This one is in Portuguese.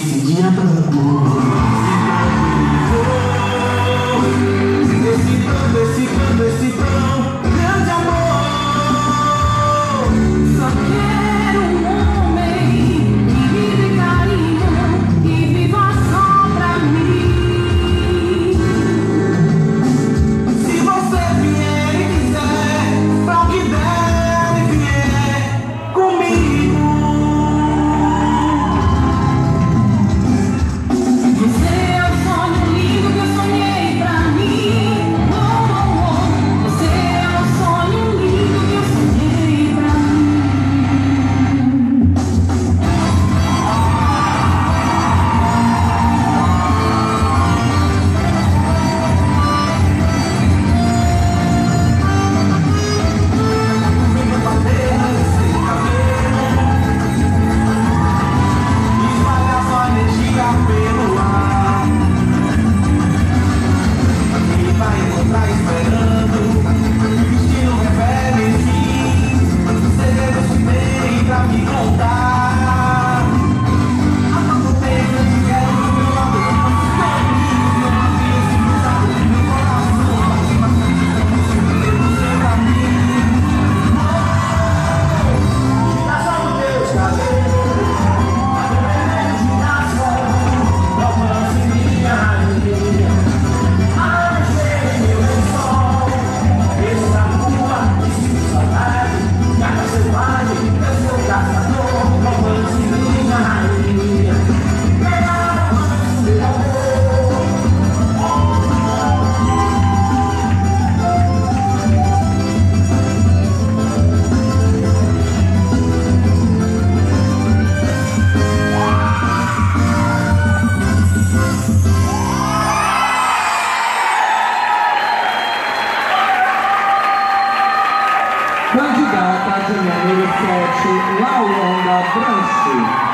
nesse dia branco. Esse plano, esse plano, esse a casinha número 7, Laura Branche.